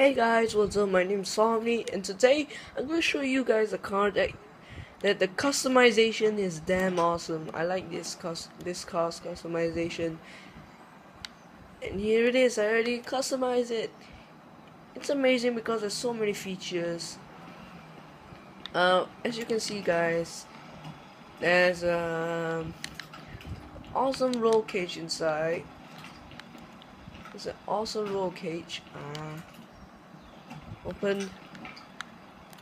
Hey guys, what's up? My name's Somni, and today I'm gonna show you guys a car that that the customization is damn awesome. I like this this car's customization, and here it is. I already customized it. It's amazing because there's so many features. Uh, as you can see, guys, there's um awesome roll cage inside. There's an awesome roll cage. Uh, open.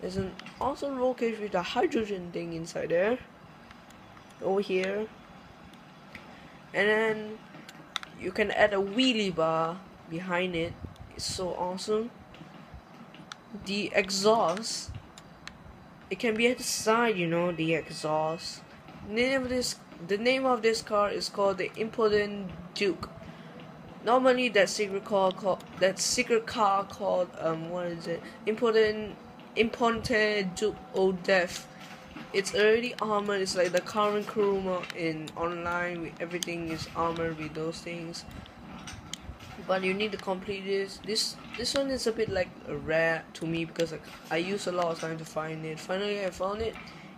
There's an awesome roll cage with a hydrogen thing inside there. Over here. And then you can add a wheelie bar behind it. It's so awesome. The exhaust. It can be at the side, you know, the exhaust. name of this the name of this car is called the Imponte Duke normally that secret car called that secret car called um what is it? Important to old death. It's already armored. It's like the current Kuruma in online everything is armored with those things. But you need to complete this. This this one is a bit like a rare to me because like, I use a lot of time to find it. Finally I found it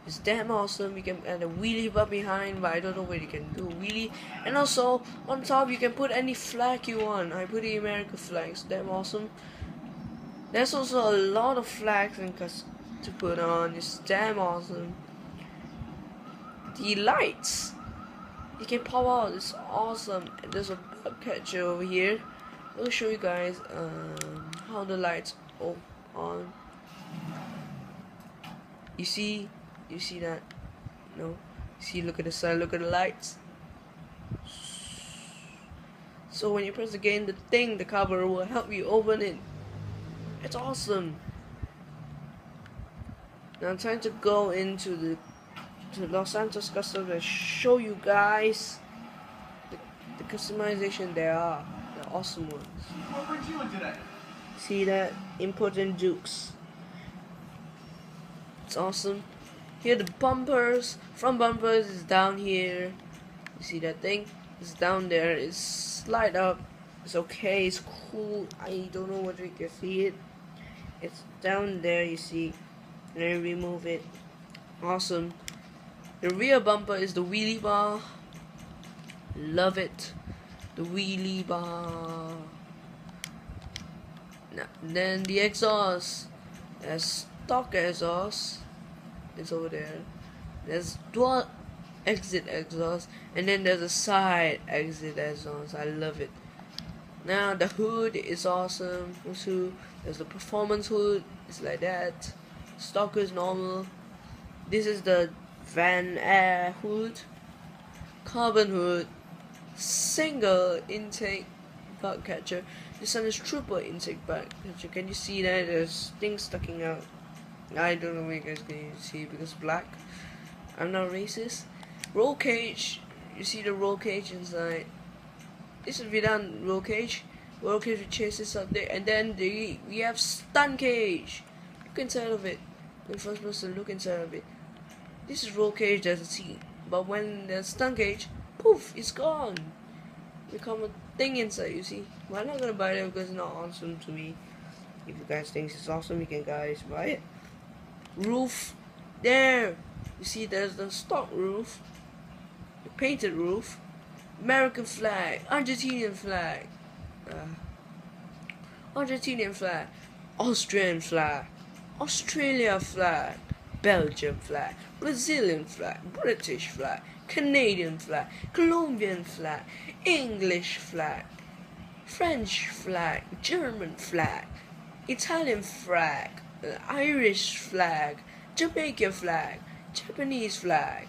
it's damn awesome. You can add a wheelie bar behind, but I don't know where you can do wheelie. And also, on top, you can put any flag you want. I put the American flags. Damn awesome. There's also a lot of flags and to put on. It's damn awesome. The lights. You can pop out. It's awesome. There's a bug catcher over here. I'll show you guys um, how the lights on. You see you see that? No? See, look at the sun, look at the lights. So when you press again, the thing, the cover will help you open it. It's awesome. Now I'm trying to go into the to Los Santos Custom and show you guys the, the customization there are. The awesome ones. What brings you in today? See that? Imponte Dukes. It's awesome. Here the bumpers, front bumpers is down here. You see that thing? It's down there. It's slide up. It's okay. It's cool. I don't know whether you can see it. It's down there. You see. And then remove it. Awesome. The rear bumper is the wheelie bar. Love it. The wheelie bar. Now, then the exhaust. As stock exhaust is over there. There's dual exit exhaust, and then there's a side exit exhaust. I love it. Now the hood is awesome. Also, there's the performance hood. It's like that. Stock is normal. This is the Van Air hood. Carbon hood. Single intake bug catcher. This one is triple intake bug catcher. Can you see that? There's things sticking out. I don't know where you guys can see because black. I'm not racist. Roll cage. You see the roll cage inside. This is without roll cage. Roll cage chases up there, and then the we have stun cage. Look inside of it. The first person look inside of it. This is roll cage as a see, but when the stun cage, poof, it's gone. Become a thing inside. You see. Well, I'm not gonna buy it because it's not awesome to me. If you guys think it's awesome, you can guys buy it roof there. You see there's the stock roof the painted roof American flag Argentinian flag uh, Argentinian flag Austrian flag Australia flag Belgium flag Brazilian flag British flag Canadian flag Colombian flag English flag French flag German flag Italian flag Irish flag, Jamaican flag, Japanese flag,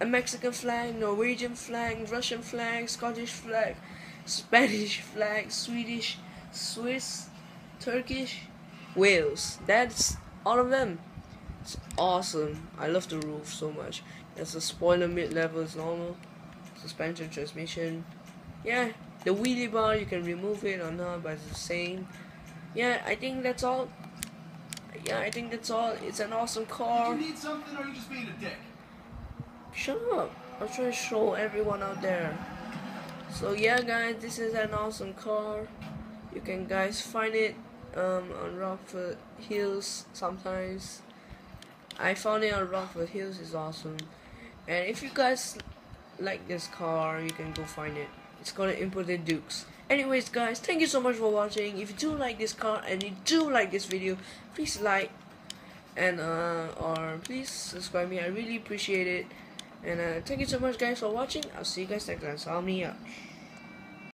a Mexican flag, Norwegian flag, Russian flag, Scottish flag, Spanish flag, Swedish, Swiss, Turkish, Wales. That's all of them. It's awesome. I love the roof so much. There's a spoiler mid level is normal. Suspension transmission. Yeah, the wheelie bar you can remove it or not, but it's the same. Yeah, I think that's all yeah, I think that's all. It's an awesome car. Do you need something or are you just being a dick? Shut up. I'm trying to show everyone out there. So yeah guys, this is an awesome car. You can guys find it um, on Rockford Hills sometimes. I found it on Rockford Hills is awesome. And if you guys like this car, you can go find it. It's called an Imponte Dukes. Anyways, guys, thank you so much for watching. If you do like this car and you do like this video, please like and uh, or please subscribe me. I really appreciate it. And uh, thank you so much, guys, for watching. I'll see you guys next time. Saw me out.